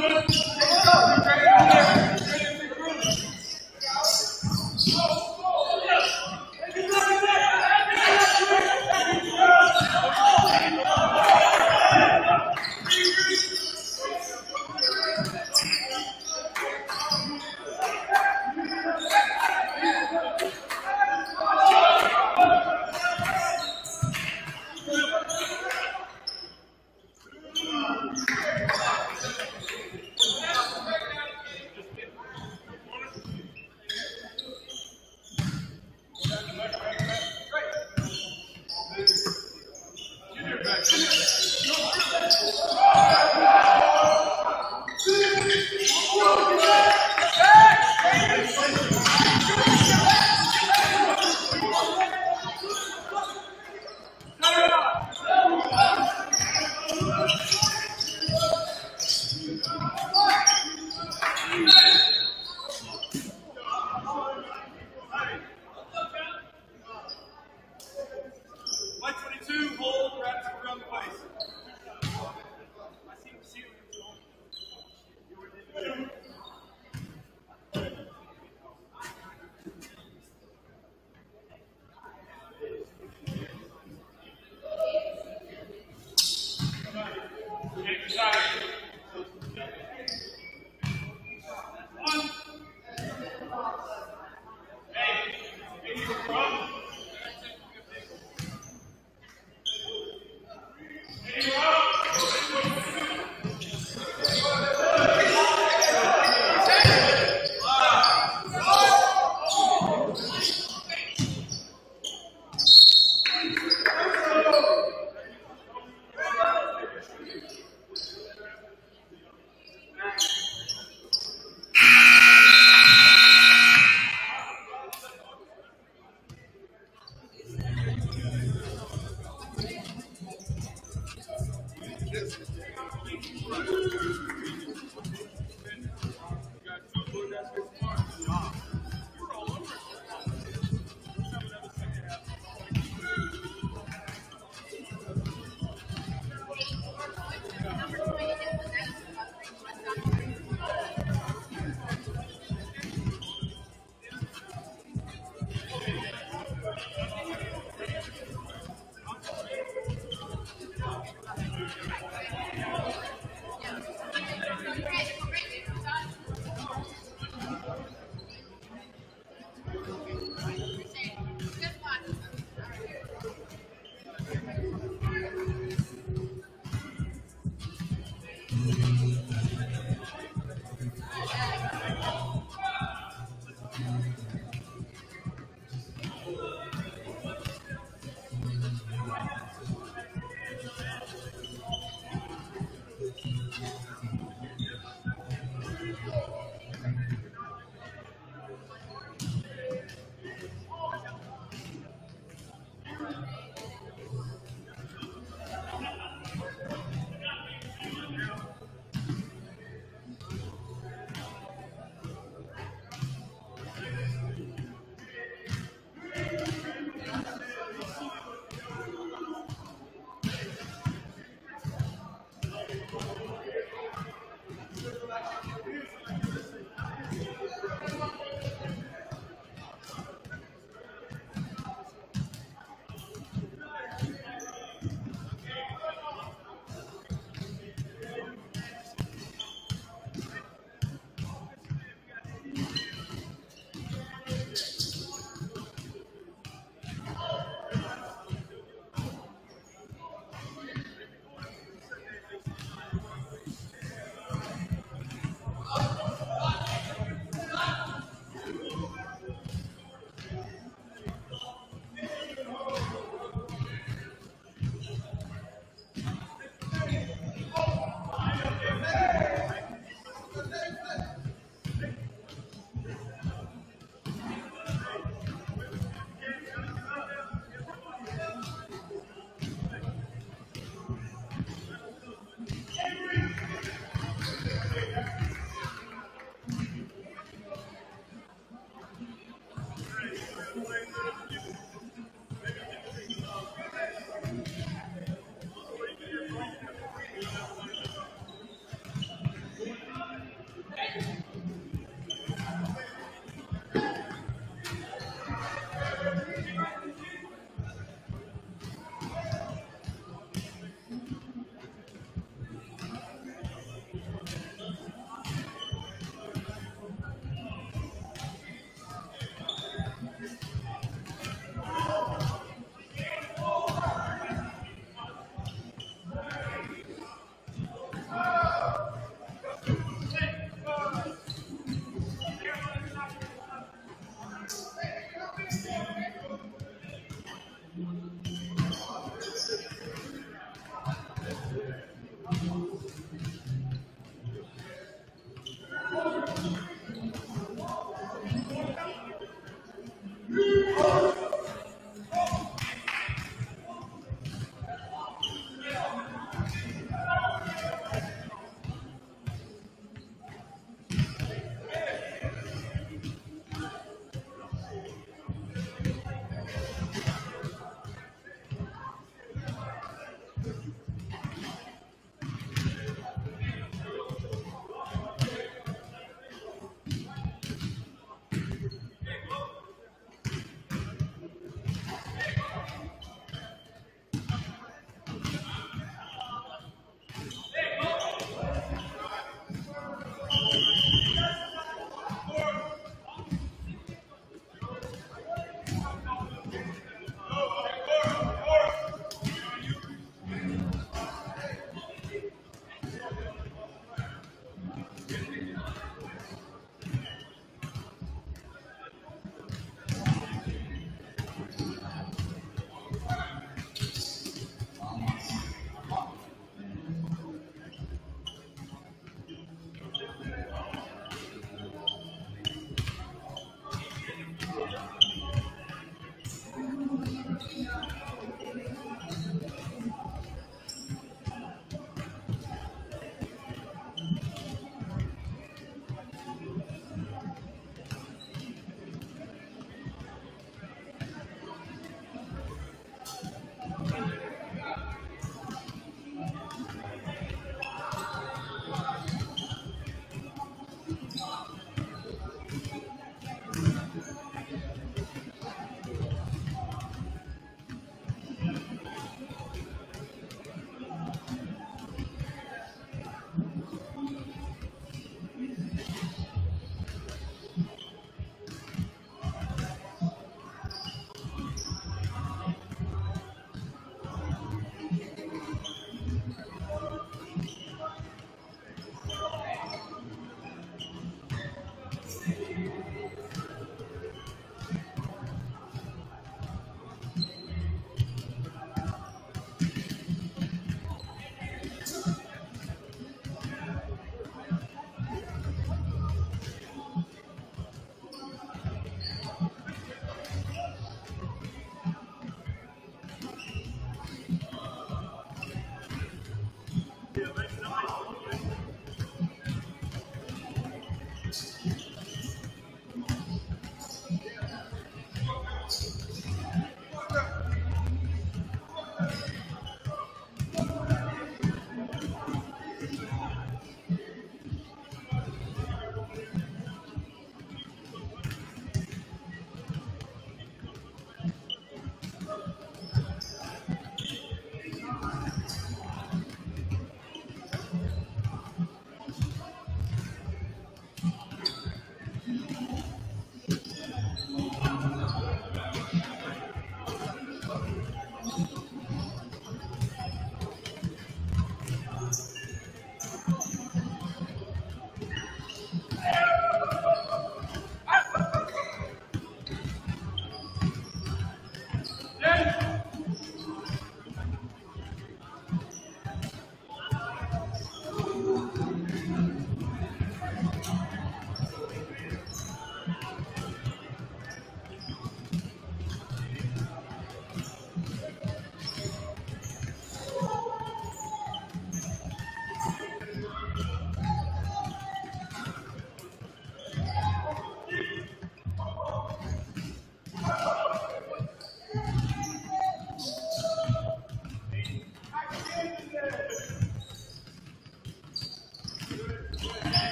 ¡Gracias!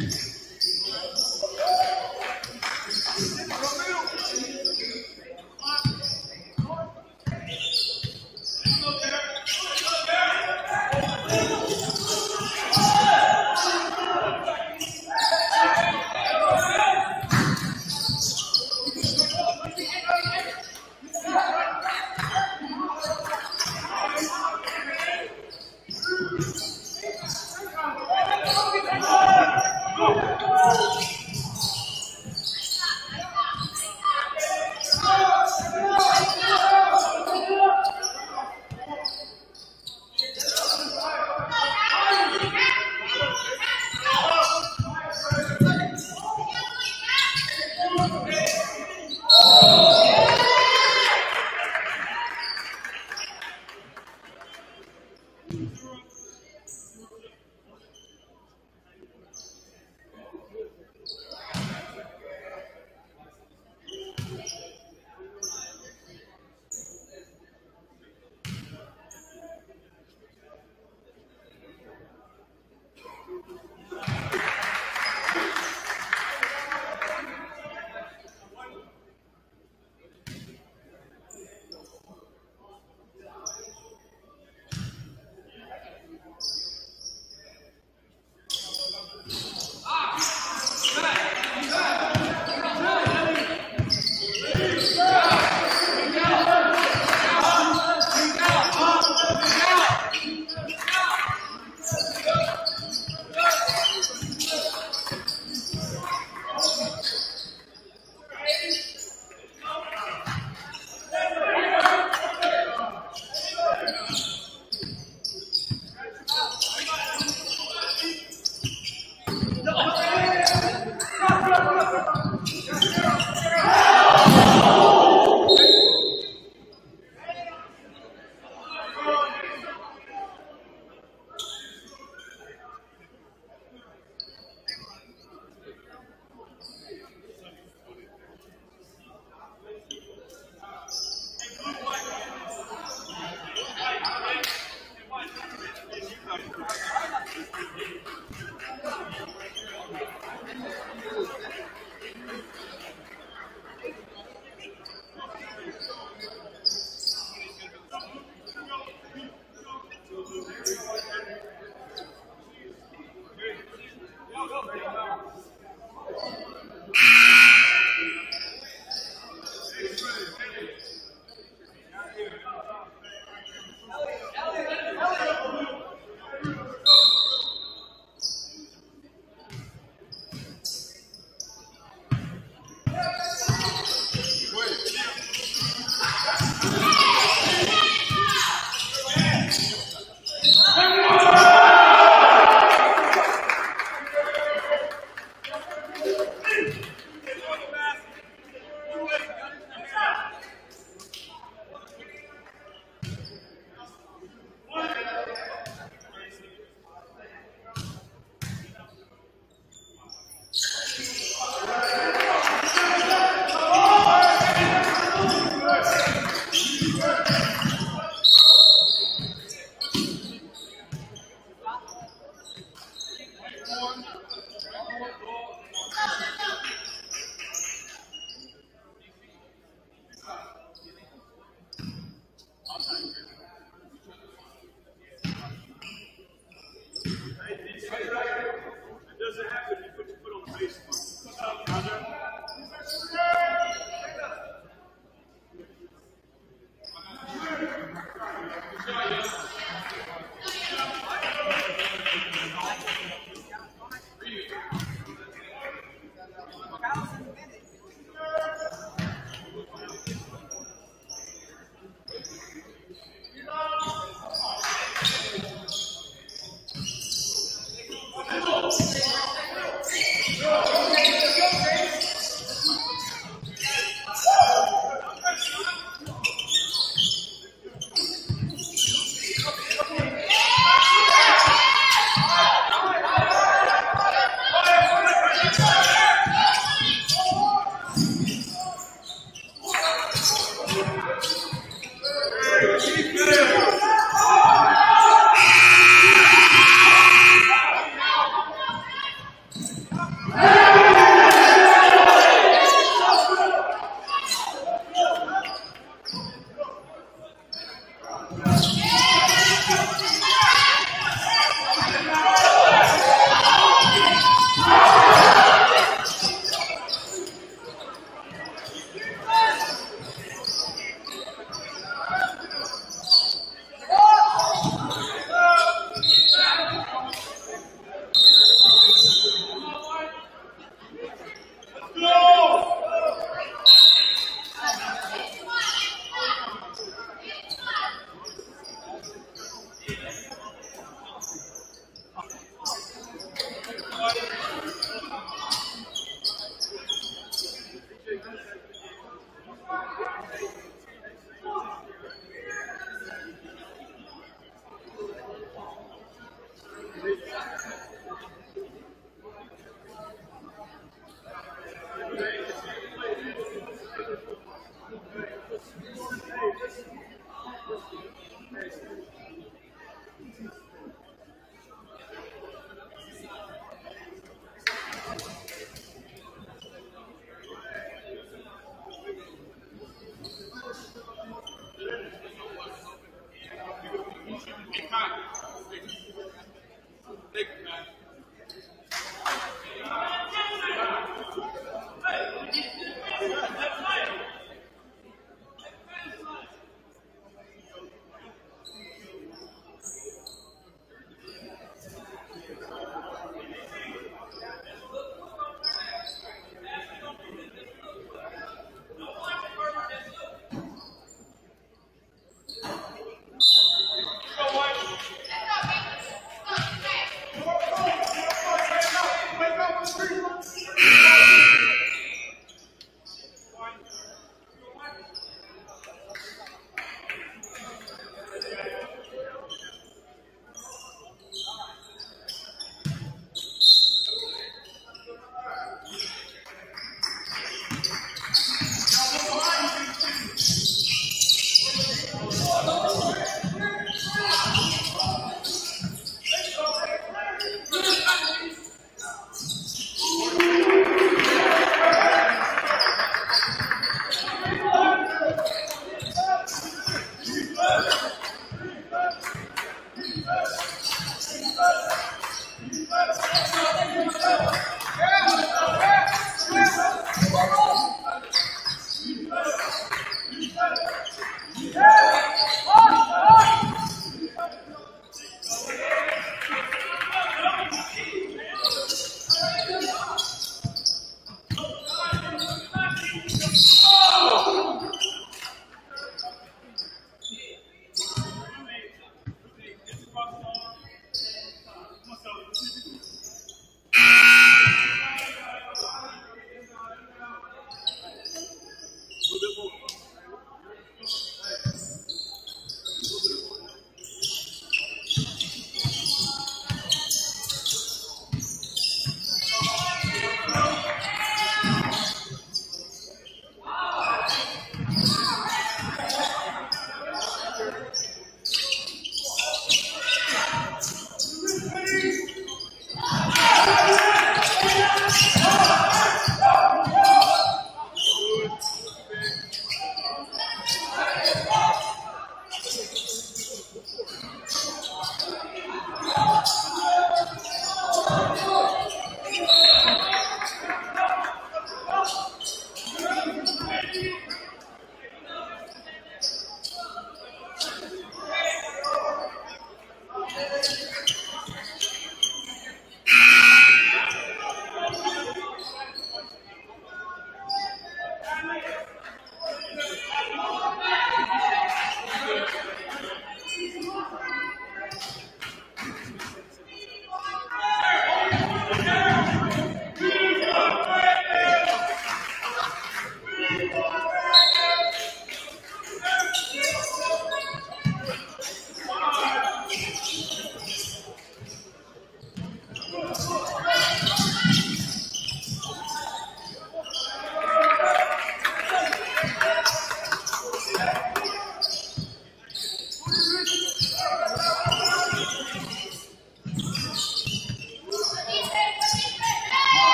Yes.